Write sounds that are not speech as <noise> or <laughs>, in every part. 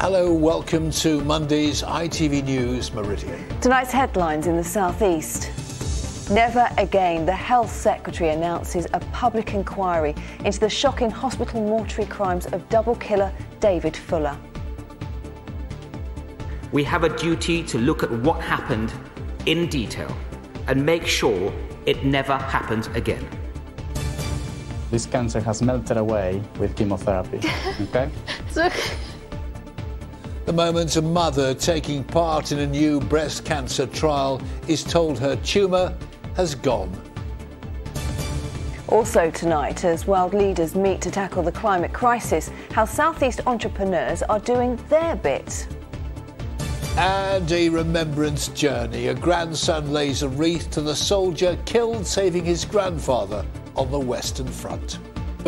Hello, welcome to Monday's ITV News Meridian. Tonight's headlines in the southeast. Never again, the Health Secretary announces a public inquiry into the shocking hospital mortuary crimes of double killer David Fuller. We have a duty to look at what happened in detail and make sure it never happens again. This cancer has melted away with chemotherapy. <laughs> Okay? The moment a mother taking part in a new breast cancer trial is told her tumour has gone. Also tonight, as world leaders meet to tackle the climate crisis, how southeast entrepreneurs are doing their bit. And a remembrance journey. A grandson lays a wreath to the soldier killed saving his grandfather on the Western Front.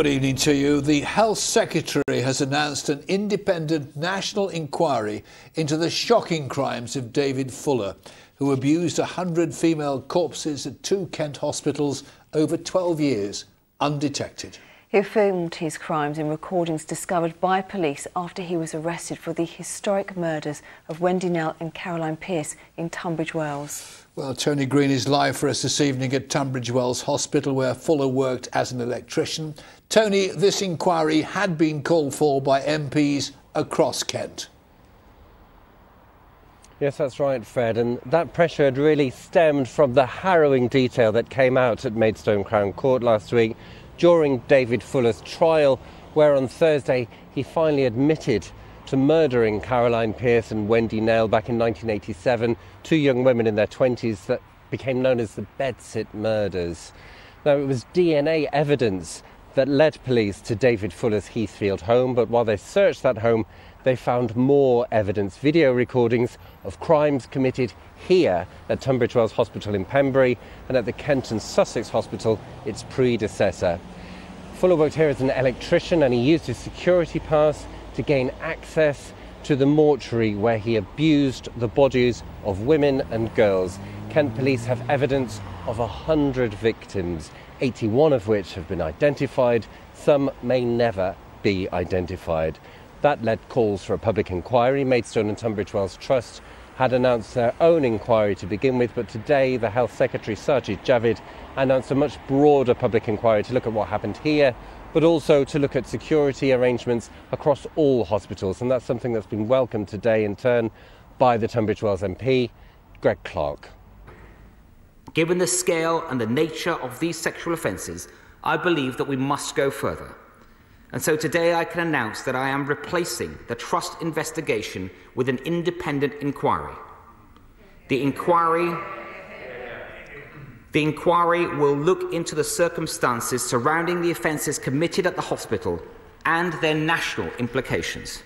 Good evening to you. The Health Secretary has announced an independent national inquiry into the shocking crimes of David Fuller, who abused 100 female corpses at two Kent hospitals over 12 years, undetected. He filmed his crimes in recordings discovered by police after he was arrested for the historic murders of Wendy Knell and Caroline Pearce in Tunbridge Wells. Well, Tony Green is live for us this evening at Tunbridge Wells Hospital, where Fuller worked as an electrician. Tony, this inquiry had been called for by MPs across Kent. Yes, that's right, Fred. And that pressure had really stemmed from the harrowing detail that came out at Maidstone Crown Court last week during David Fuller's trial, where on Thursday he finally admitted to murdering Caroline Pearce and Wendy Knell back in 1987, two young women in their 20s that became known as the Bedsit murders. Now, it was DNA evidence that led police to David Fuller's Heathfield home, but while they searched that home, they found more evidence, video recordings of crimes committed here at Tunbridge Wells Hospital in Pembury and at the Kent and Sussex Hospital, its predecessor. Fuller worked here as an electrician and he used his security pass to gain access to the mortuary where he abused the bodies of women and girls. Kent police have evidence of 100 victims, 81 of which have been identified. Some may never be identified. That led calls for a public inquiry. Maidstone and Tunbridge Wells Trust had announced their own inquiry to begin with, but today the Health Secretary Sajid Javid announced a much broader public inquiry to look at what happened here but also to look at security arrangements across all hospitals. And that's something that's been welcomed today in turn by the Tunbridge Wells MP, Greg Clark. Given the scale and the nature of these sexual offences, I believe that we must go further. And so today I can announce that I am replacing the trust investigation with an independent inquiry. The inquiry the inquiry will look into the circumstances surrounding the offences committed at the hospital and their national implications.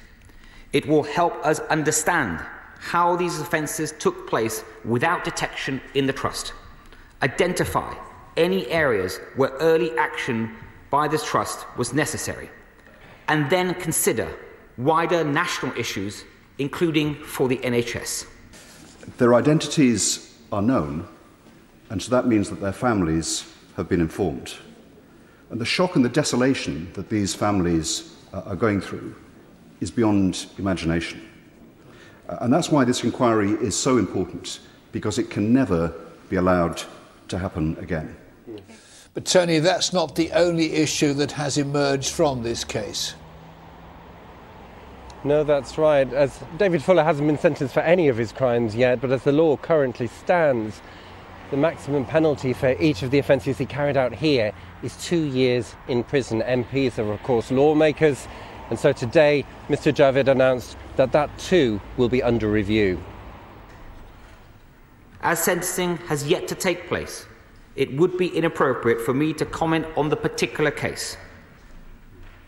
It will help us understand how these offences took place without detection in the Trust, identify any areas where early action by this Trust was necessary, and then consider wider national issues, including for the NHS. Their identities are known and so that means that their families have been informed. And the shock and the desolation that these families uh, are going through is beyond imagination. Uh, and that's why this inquiry is so important, because it can never be allowed to happen again. But, Tony, that's not the only issue that has emerged from this case. No, that's right. As David Fuller hasn't been sentenced for any of his crimes yet, but as the law currently stands, the maximum penalty for each of the offences he carried out here is two years in prison. MPs are, of course, lawmakers, and so today Mr. Javid announced that that too will be under review. As sentencing has yet to take place, it would be inappropriate for me to comment on the particular case.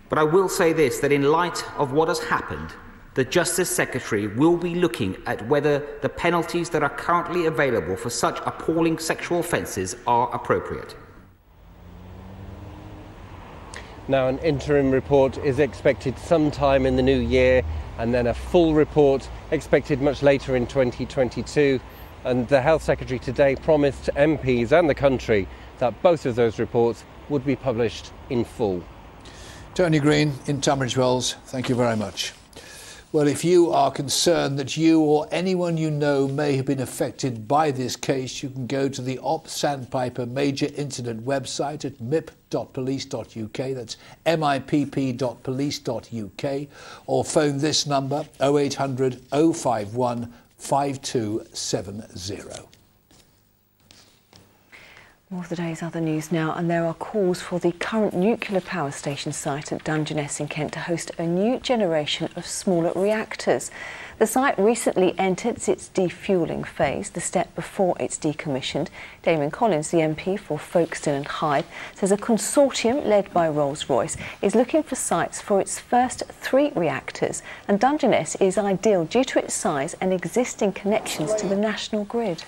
But I will say this that in light of what has happened, the Justice Secretary will be looking at whether the penalties that are currently available for such appalling sexual offences are appropriate. Now, an interim report is expected sometime in the new year, and then a full report expected much later in 2022. And the Health Secretary today promised MPs and the country that both of those reports would be published in full. Tony Green in Tunbridge Wells, thank you very much. Well, if you are concerned that you or anyone you know may have been affected by this case, you can go to the Op Sandpiper Major Incident website at mip.police.uk, that's mipp.police.uk, or phone this number 0800 051 5270. More of the day's other news now, and there are calls for the current nuclear power station site at Dungeness in Kent to host a new generation of smaller reactors. The site recently entered its defuelling phase, the step before it's decommissioned. Damian Collins, the MP for Folkestone and Hythe, says a consortium led by Rolls-Royce is looking for sites for its first three reactors, and Dungeness is ideal due to its size and existing connections to the national grid.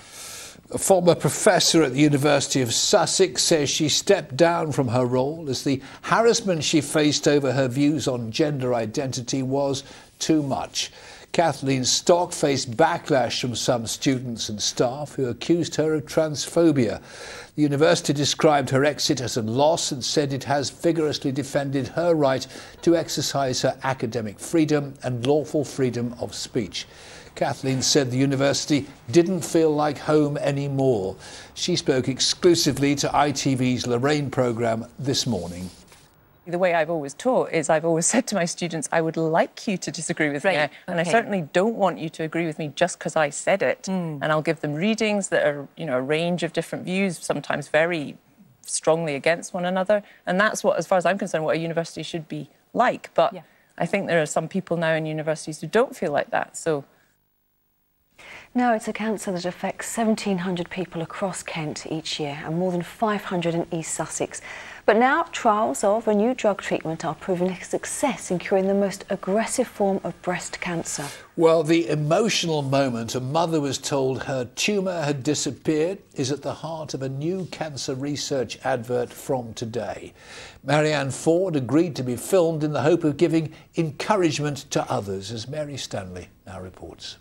A former professor at the University of Sussex says she stepped down from her role as the harassment she faced over her views on gender identity was too much. Kathleen Stock faced backlash from some students and staff who accused her of transphobia. The university described her exit as a loss and said it has vigorously defended her right to exercise her academic freedom and lawful freedom of speech. Kathleen said the university didn't feel like home anymore. She spoke exclusively to ITV's Lorraine programme this morning. The way I've always taught is I've always said to my students, I would like you to disagree with right. me, and okay. I certainly don't want you to agree with me just because I said it. Mm. And I'll give them readings that are, you know, a range of different views, sometimes very strongly against one another. And that's what, as far as I'm concerned, what a university should be like. But yeah. I think there are some people now in universities who don't feel like that. So now, it's a cancer that affects 1,700 people across Kent each year and more than 500 in East Sussex. But now, trials of a new drug treatment are proving a success in curing the most aggressive form of breast cancer. Well, the emotional moment a mother was told her tumour had disappeared is at the heart of a new cancer research advert from today. Marianne Ford agreed to be filmed in the hope of giving encouragement to others, as Mary Stanley now reports.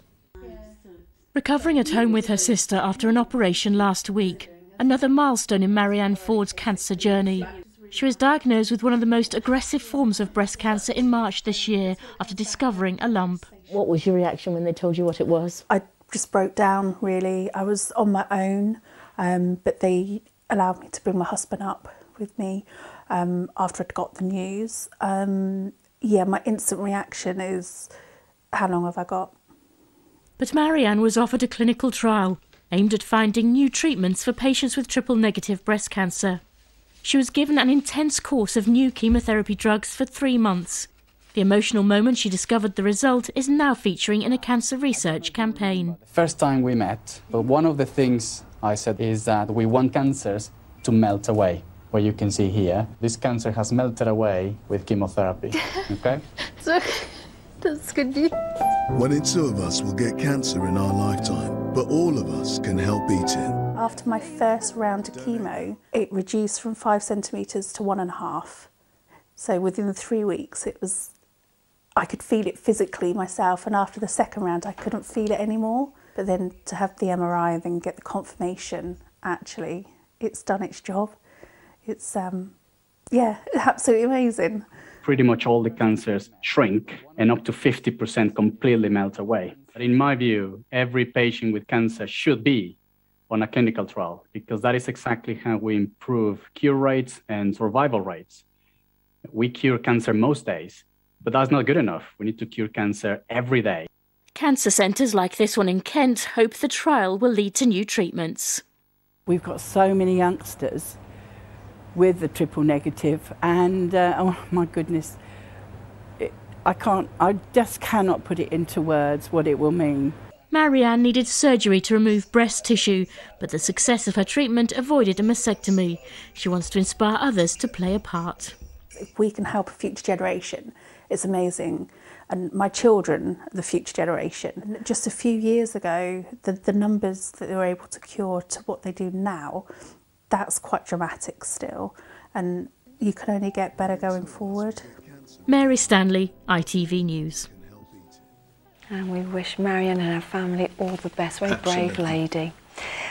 Recovering at home with her sister after an operation last week, another milestone in Marianne Ford's cancer journey. She was diagnosed with one of the most aggressive forms of breast cancer in March this year after discovering a lump. What was your reaction when they told you what it was? I just broke down, really. I was on my own, um, but they allowed me to bring my husband up with me um, after I'd got the news. Um, yeah, my instant reaction is, how long have I got? But Marianne was offered a clinical trial aimed at finding new treatments for patients with triple negative breast cancer. She was given an intense course of new chemotherapy drugs for three months. The emotional moment she discovered the result is now featuring in a cancer research campaign. First time we met, but one of the things I said is that we want cancers to melt away. What you can see here, this cancer has melted away with chemotherapy. <laughs> Okay? so, <laughs> That's good. One in two of us will get cancer in our lifetime, but all of us can help beat it. After my first round of chemo, it reduced from five centimetres to one and a half. So within three weeks, it was, I could feel it physically myself. And after the second round, I couldn't feel it anymore. But then to have the MRI and then get the confirmation, actually, it's done its job. It's, um, yeah, <laughs> absolutely amazing pretty much all the cancers shrink and up to 50% completely melt away. But in my view, every patient with cancer should be on a clinical trial because that is exactly how we improve cure rates and survival rates. We cure cancer most days, but that's not good enough. We need to cure cancer every day. Cancer centres like this one in Kent hope the trial will lead to new treatments. We've got so many youngsters with the triple negative, and uh, oh my goodness, it, I can't, I just cannot put it into words what it will mean. Marianne needed surgery to remove breast tissue, but the success of her treatment avoided a mastectomy. She wants to inspire others to play a part. If we can help a future generation, it's amazing. And my children, the future generation. Just a few years ago, the, the numbers that they were able to cure to what they do now that's quite dramatic still, and you can only get better going forward. Mary Stanley, ITV News. And we wish Marion and her family all the best. Very Absolutely. brave lady.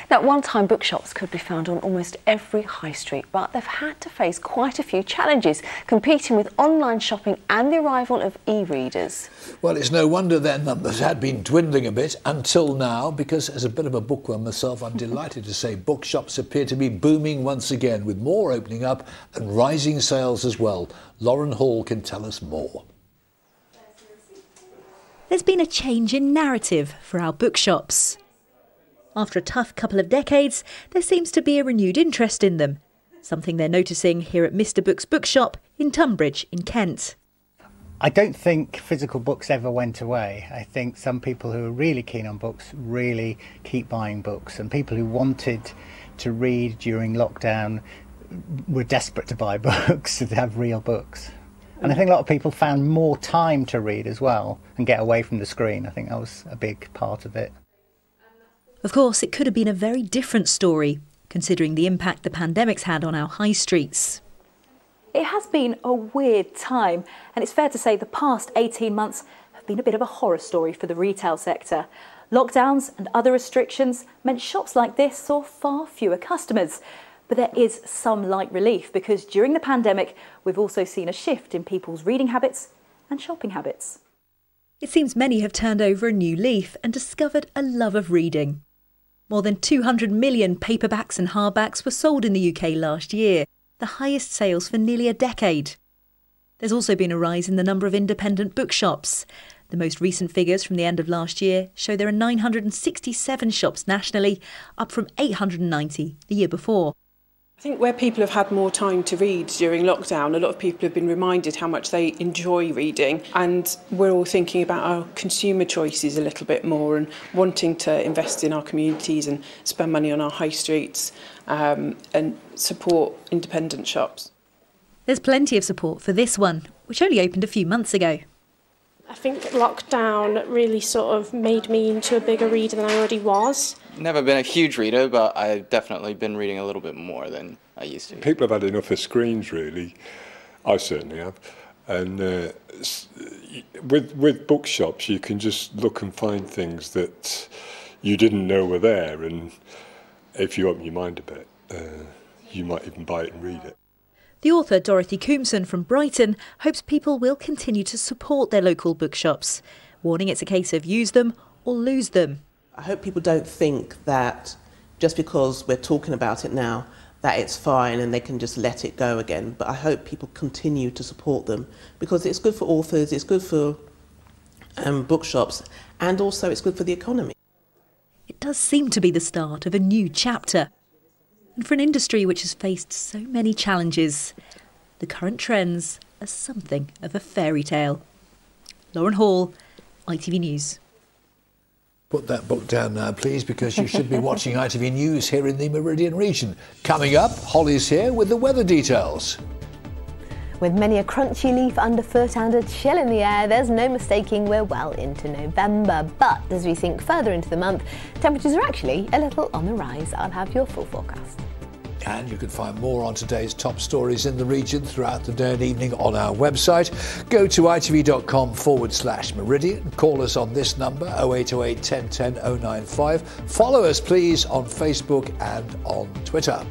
Now, one-time bookshops could be found on almost every high street, but they've had to face quite a few challenges, competing with online shopping and the arrival of e-readers. Well, it's no wonder their numbers had been dwindling a bit until now, because as a bit of a bookworm myself, I'm delighted to say bookshops appear to be booming once again, with more opening up and rising sales as well. Lauren Hall can tell us more. There's been a change in narrative for our bookshops. After a tough couple of decades, there seems to be a renewed interest in them, something they're noticing here at Mr. Book's bookshop in Tunbridge in Kent. I don't think physical books ever went away. I think some people who are really keen on books really keep buying books, and people who wanted to read during lockdown were desperate to buy <laughs> books, to have real books. And I think a lot of people found more time to read as well and get away from the screen. I think that was a big part of it. Of course, it could have been a very different story, considering the impact the pandemic's had on our high streets. It has been a weird time, and it's fair to say the past 18 months have been a bit of a horror story for the retail sector. Lockdowns and other restrictions meant shops like this saw far fewer customers. But there is some light relief because during the pandemic, we've also seen a shift in people's reading habits and shopping habits. It seems many have turned over a new leaf and discovered a love of reading. More than 200 million paperbacks and hardbacks were sold in the UK last year, the highest sales for nearly a decade. There's also been a rise in the number of independent bookshops. The most recent figures from the end of last year show there are 967 shops nationally, up from 890 the year before. I think where people have had more time to read during lockdown, a lot of people have been reminded how much they enjoy reading, and we're all thinking about our consumer choices a little bit more and wanting to invest in our communities and spend money on our high streets um, and support independent shops. There's plenty of support for this one, which only opened a few months ago. I think lockdown really sort of made me into a bigger reader than I already was. Never been a huge reader, but I've definitely been reading a little bit more than I used to. People have had enough of screens, really. I certainly have. And uh, with with bookshops, you can just look and find things that you didn't know were there, and if you open your mind a bit, uh, you might even buy it and read it. The author Dorothy Koomson from Brighton hopes people will continue to support their local bookshops, warning it's a case of use them or lose them. I hope people don't think that just because we're talking about it now, that it's fine and they can just let it go again. But I hope people continue to support them because it's good for authors, it's good for um, bookshops, and also it's good for the economy. It does seem to be the start of a new chapter and for an industry which has faced so many challenges, the current trends are something of a fairy tale. Lauren Hall, ITV News. Put that book down now, please, because you should be watching <laughs> ITV News here in the Meridian region. Coming up, Holly's here with the weather details. With many a crunchy leaf underfoot and a chill in the air, there's no mistaking we're well into November. But as we sink further into the month, temperatures are actually a little on the rise. I'll have your full forecast. And you can find more on today's top stories in the region throughout the day and evening on our website. Go to itv.com forward slash meridian. Call us on this number 0808 1010 095. Follow us, please, on Facebook and on Twitter.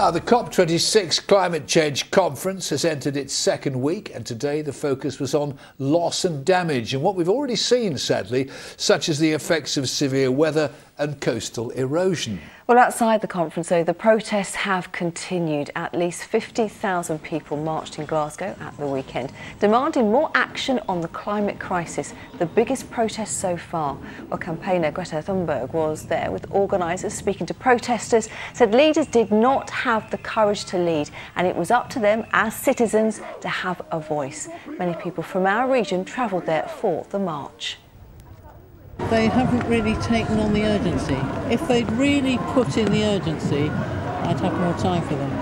Now, the COP26 climate change conference has entered its second week, and today the focus was on loss and damage. And what we've already seen, sadly, such as the effects of severe weather and coastal erosion. Well, outside the conference, though, the protests have continued. At least 50,000 people marched in Glasgow at the weekend, demanding more action on the climate crisis, the biggest protest so far. Well, campaigner Greta Thunberg was there with organisers speaking to protesters, said leaders did not have the courage to lead, and it was up to them as citizens to have a voice. Many people from our region travelled there for the march. They haven't really taken on the urgency. If they'd really put in the urgency, I'd have more time for them.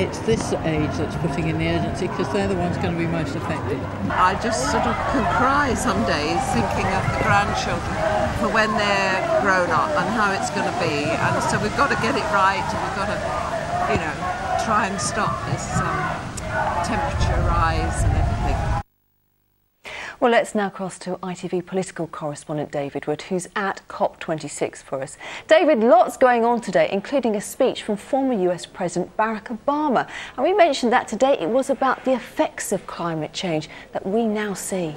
It's this age that's putting in the urgency because they're the ones going to be most affected. I just sort of can cry some days thinking of the grandchildren for when they're grown up and how it's going to be. And so we've got to get it right and we've got to, you know, try and stop this um, temperature rise. Well, let's now cross to ITV political correspondent David Wood, who's at COP26 for us. David, lots going on today, including a speech from former US President Barack Obama. And we mentioned that today it was about the effects of climate change that we now see.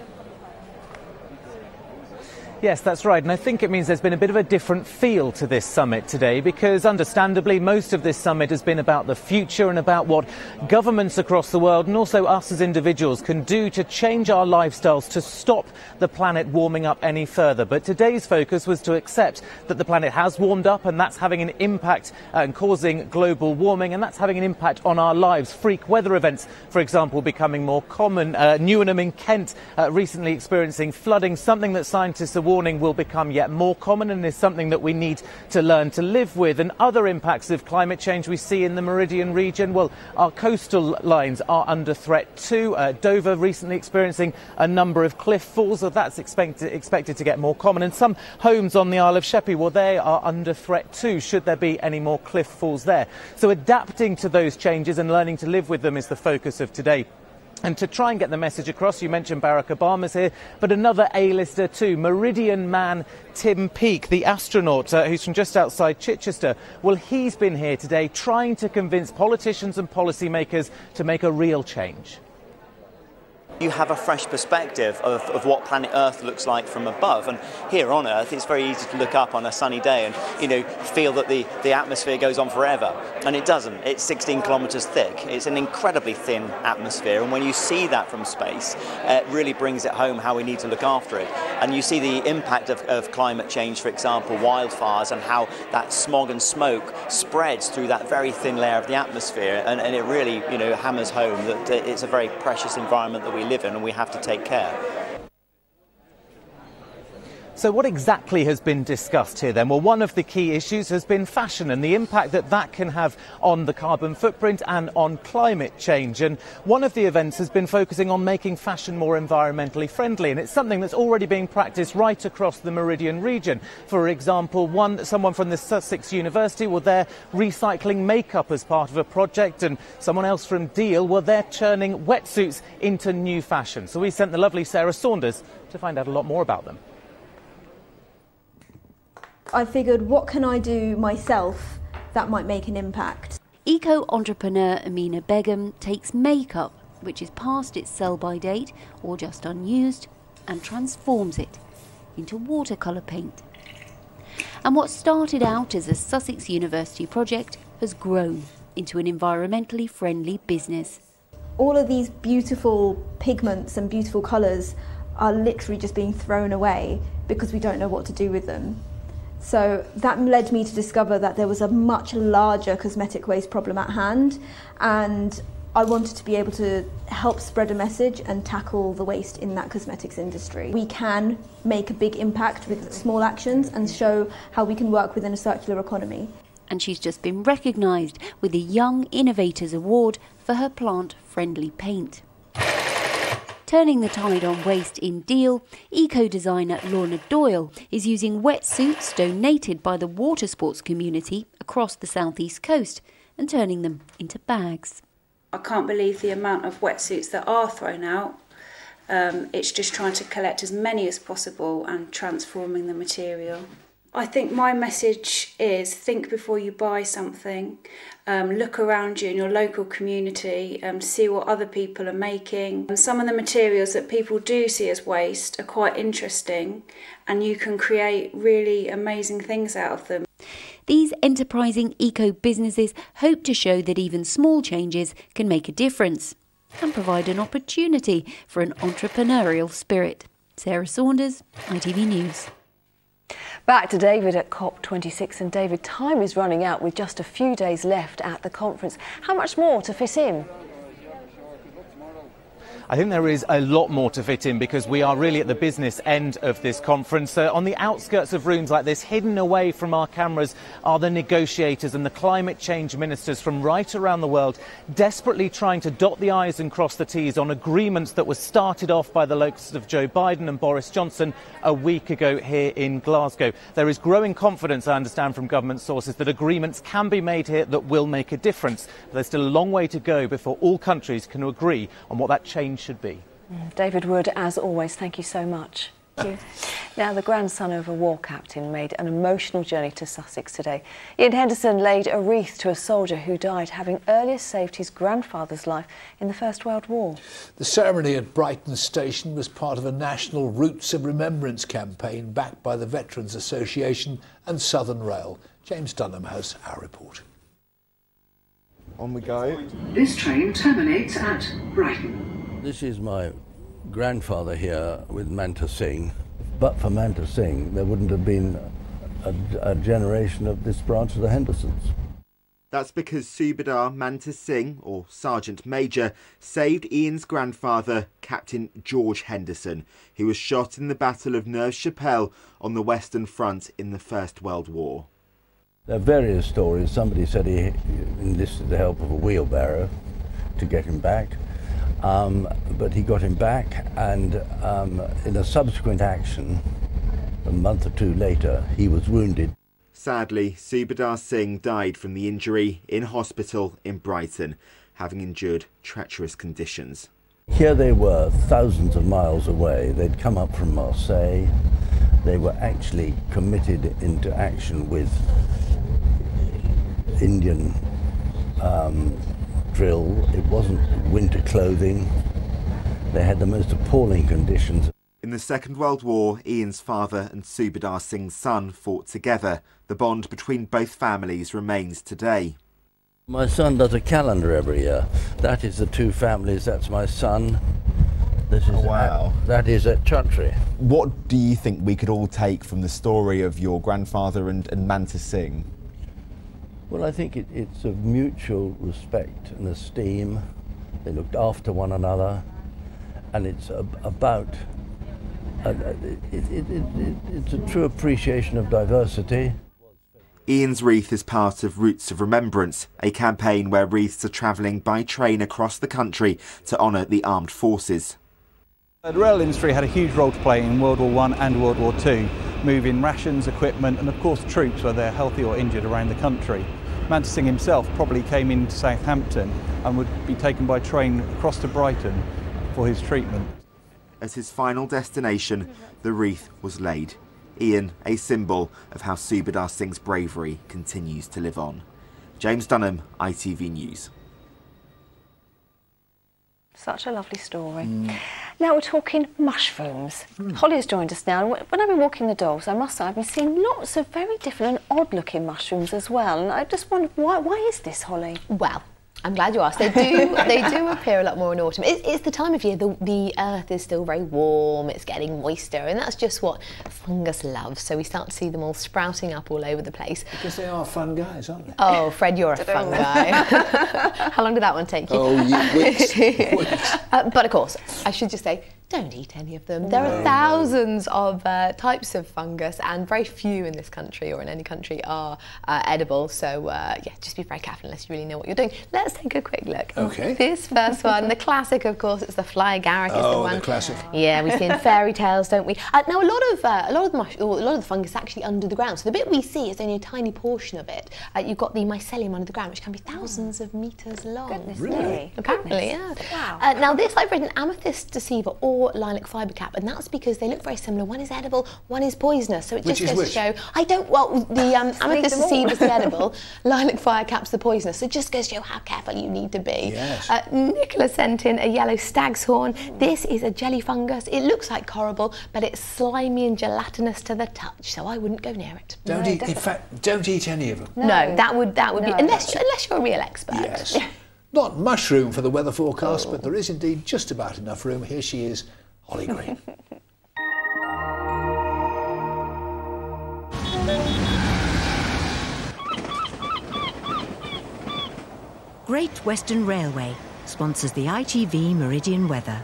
Yes, that's right. And I think it means there's been a bit of a different feel to this summit today because, understandably, most of this summit has been about the future and about what governments across the world and also us as individuals can do to change our lifestyles to stop the planet warming up any further. But today's focus was to accept that the planet has warmed up and that's having an impact uh, and causing global warming and that's having an impact on our lives. Freak weather events, for example, becoming more common. Uh, Newnham in Kent uh, recently experiencing flooding, something that scientists are warning will become yet more common and is something that we need to learn to live with. And other impacts of climate change we see in the Meridian region, well, our coastal lines are under threat too. Uh, Dover recently experiencing a number of cliff falls, so that's expected, expected to get more common. And some homes on the Isle of Sheppey, well, they are under threat too, should there be any more cliff falls there. So adapting to those changes and learning to live with them is the focus of today. And to try and get the message across, you mentioned Barack Obama's here, but another A-lister too, Meridian man Tim Peake, the astronaut uh, who's from just outside Chichester. Well, he's been here today trying to convince politicians and policymakers to make a real change you have a fresh perspective of, of what planet Earth looks like from above. And here on Earth, it's very easy to look up on a sunny day and you know feel that the, the atmosphere goes on forever. And it doesn't. It's 16 kilometers thick. It's an incredibly thin atmosphere. And when you see that from space, uh, it really brings it home how we need to look after it. And you see the impact of, of climate change, for example, wildfires, and how that smog and smoke spreads through that very thin layer of the atmosphere. And, and it really, you know, hammers home that it's a very precious environment that we live in and we have to take care. So, what exactly has been discussed here then? Well, one of the key issues has been fashion and the impact that that can have on the carbon footprint and on climate change. And one of the events has been focusing on making fashion more environmentally friendly, and it's something that's already being practiced right across the Meridian region. For example, one someone from the Sussex University were there recycling makeup as part of a project, and someone else from Deal were there churning wetsuits into new fashion. So we sent the lovely Sarah Saunders to find out a lot more about them. I figured, what can I do myself that might make an impact? Eco entrepreneur Amina Begum takes makeup, which is past its sell by date or just unused, and transforms it into watercolour paint. And what started out as a Sussex University project has grown into an environmentally friendly business. All of these beautiful pigments and beautiful colours are literally just being thrown away because we don't know what to do with them. So that led me to discover that there was a much larger cosmetic waste problem at hand, and I wanted to be able to help spread a message and tackle the waste in that cosmetics industry. We can make a big impact with small actions and show how we can work within a circular economy. And she's just been recognised with the Young Innovators Award for her plant friendly paint. Turning the tide on waste in Deal, eco designer Lorna Doyle is using wetsuits donated by the water sports community across the southeast coast and turning them into bags. I can't believe the amount of wetsuits that are thrown out. Um, it's just trying to collect as many as possible and transforming the material. I think my message is think before you buy something, um, look around you in your local community, um, see what other people are making. And some of the materials that people do see as waste are quite interesting, and you can create really amazing things out of them. These enterprising eco businesses hope to show that even small changes can make a difference and provide an opportunity for an entrepreneurial spirit. Sarah Saunders, ITV News. Back to David at COP26. And David, time is running out with just a few days left at the conference. How much more to fit in? I think there is a lot more to fit in because we are really at the business end of this conference. Uh, on the outskirts of rooms like this, hidden away from our cameras, are the negotiators and the climate change ministers from right around the world, desperately trying to dot the I's and cross the T's on agreements that were started off by the likes of Joe Biden and Boris Johnson a week ago here in Glasgow. There is growing confidence, I understand from government sources, that agreements can be made here that will make a difference. But there's still a long way to go before all countries can agree on what that change should be. Mm, David Wood, as always, thank you so much. Thank you. Now, the grandson of a war captain made an emotional journey to Sussex today. Ian Henderson laid a wreath to a soldier who died having earlier saved his grandfather's life in the First World War. The ceremony at Brighton Station was part of a national Routes of Remembrance campaign backed by the Veterans Association and Southern Rail. James Dunham has our report. On we go. This train terminates at Brighton. This is my grandfather here with Manta Singh. But for Manta Singh, there wouldn't have been a, a generation of this branch of the Hendersons. That's because Subadar Manta Singh, or Sergeant Major, saved Ian's grandfather, Captain George Henderson, who was shot in the Battle of Neuve Chapelle on the Western Front in the First World War. There are various stories. Somebody said he enlisted the help of a wheelbarrow to get him back. Um, but he got him back, and um, in a subsequent action, a month or two later, he was wounded. Sadly, Subadar Singh died from the injury in hospital in Brighton, having endured treacherous conditions. Here they were, thousands of miles away. They'd come up from Marseille. They were actually committed into action with Indian um, drill. It wasn't winter clothing. They had the most appalling conditions. In the Second World War, Ian's father and Subedar Singh's son fought together. The bond between both families remains today. My son does a calendar every year. That is the two families. That's my son. This is oh, wow. At, that is at Chattri. What do you think we could all take from the story of your grandfather and, and Manta Singh? Well, I think it, it's of mutual respect and esteem. They looked after one another, and it's about uh, it, it, it, it's a true appreciation of diversity. Ian's wreath is part of Routes of Remembrance, a campaign where wreaths are travelling by train across the country to honour the armed forces. The rail industry had a huge role to play in World War One and World War Two, moving rations, equipment, and of course troops, whether they're healthy or injured, around the country. Singh himself probably came into Southampton and would be taken by train across to Brighton for his treatment. As his final destination, the wreath was laid. Ian, a symbol of how Subedar Singh's bravery continues to live on. James Dunham, ITV News. Such a lovely story. Mm. Now we're talking mushrooms. Mm. Holly has joined us now. When I've been walking the dogs, I must say I've been seeing lots of very different and odd-looking mushrooms as well. And I just wondered why. Why is this, Holly? Well, I'm glad you asked. They do they do appear a lot more in autumn. It's, it's the time of year. The, the earth is still very warm. It's getting moister, and that's just what fungus loves. So we start to see them all sprouting up all over the place. Because they are fun guys, aren't they? Oh, Fred, you're a fun guy. <laughs> How long did that one take you? Oh, weeks. <laughs> weeks. Uh, but of course, I should just say don't eat any of them. There are thousands of uh, types of fungus, and very few in this country or in any country are uh, edible. So, uh, yeah, just be very careful unless you really know what you're doing. Let's take a quick look. Okay. This first one, the classic, of course, it's the fly agaric. Oh, the one. the classic. Yeah, we see in fairy tales, don't we? Uh, now, a lot of uh, a lot of the mush- a lot of the fungus is actually under the ground. So the bit we see is only a tiny portion of it. Uh, you've got the mycelium under the ground, which can be thousands of meters long. Goodness Really? Apparently, yeah. Wow. Uh, now, this I've written amethyst deceiver or lilac fibre cap, and that's because they look very similar. One is edible, one is poisonous. So it Which just is goes which? to show. I don't. Well, the um, <laughs> amethyst them all. deceiver is the <laughs> edible, lilac fibre cap's the poisonous. So it just goes to show how careful you need to be. Yes. Uh, Nicola sent in a yellow stag's horn. This is a jelly fungus. It looks like coral, but it's slimy and gelatinous to the touch. So I wouldn't go near it. Don't eat. In fact, don't eat any of them. No, that would that would No. be unless unless you're a real expert. Yes. <laughs> Not much room for the weather forecast, but oh. there is indeed just about enough room. Here she is, Holly Green. <laughs> Great Western Railway sponsors the ITV Meridian weather.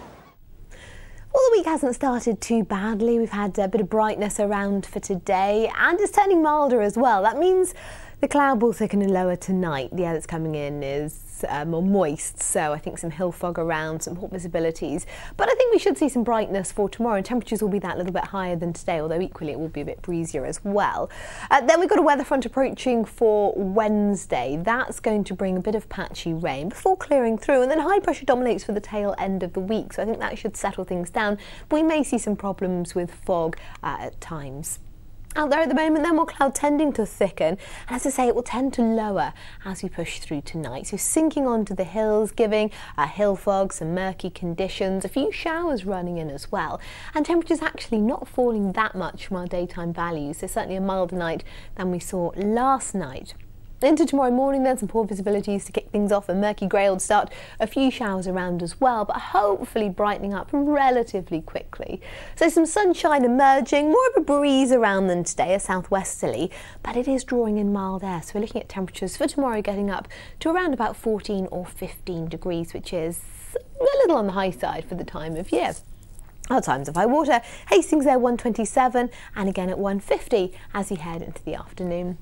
Well, the week hasn't started too badly. We've had a bit of brightness around for today, and it's turning milder as well. That means the cloud will thicken and lower tonight. The air that's coming in is uh, more moist, so I think some hill fog around, some poor visibilities. But I think we should see some brightness for tomorrow, and temperatures will be that little bit higher than today, although equally it will be a bit breezier as well. Uh, then we've got a weather front approaching for Wednesday. That's going to bring a bit of patchy rain before clearing through, and then high pressure dominates for the tail end of the week, so I think that should settle things down. But we may see some problems with fog uh, at times out there at the moment, then more cloud tending to thicken. And as I say, it will tend to lower as we push through tonight. So sinking onto the hills, giving a hill fog, some murky conditions, a few showers running in as well. And temperatures actually not falling that much from our daytime values. So certainly a milder night than we saw last night. Into tomorrow morning then, some poor visibilities to kick things off, a murky grey old start, a few showers around as well, but hopefully brightening up relatively quickly. So some sunshine emerging, more of a breeze around than today, a southwesterly, but it is drawing in mild air. So we're looking at temperatures for tomorrow getting up to around about 14 or 15 degrees, which is a little on the high side for the time of year. Our times of high water, Hastings there 127 and again at 150 as we head into the afternoon.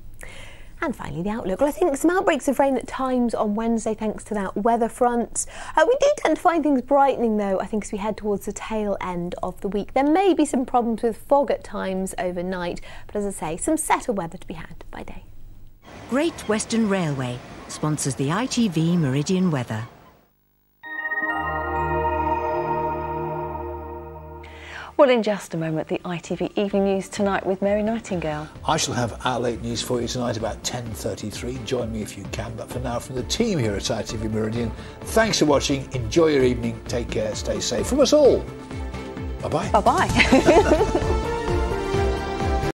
And finally, the outlook. Well, I think some outbreaks of rain at times on Wednesday, thanks to that weather front. Uh, we do tend to find things brightening, though, I think, as we head towards the tail end of the week. There may be some problems with fog at times overnight, but as I say, some settled weather to be had by day. Great Western Railway sponsors the ITV Meridian Weather. Well, in just a moment, the ITV Evening News tonight with Mary Nightingale. I shall have our late news for you tonight about 10.33. Join me if you can. But for now, from the team here at ITV Meridian, thanks for watching. Enjoy your evening. Take care. Stay safe. From us all. Bye-bye. Bye-bye. <laughs>